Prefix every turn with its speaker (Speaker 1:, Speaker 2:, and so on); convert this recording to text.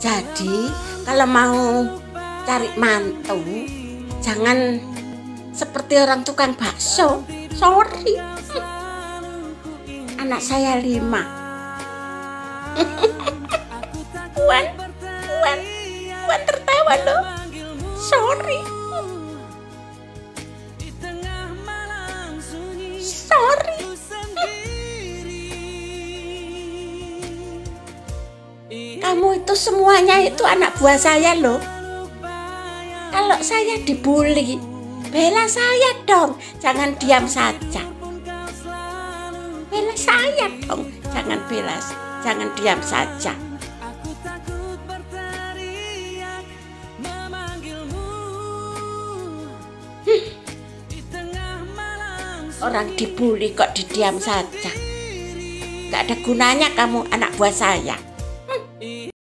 Speaker 1: Jadi kalau mau cari mantu jangan seperti orang tukang bakso. Sorry. Anak saya lima. Puan, Puan, Puan tertawa loh. Sorry. Kamu itu semuanya itu anak buah saya loh. Kalau saya dibully, bela saya dong. Jangan diam saja. Bela saya dong. Jangan bela, jangan diam saja. Orang dibully kok didiam saja. Gak ada gunanya kamu anak buah saya. E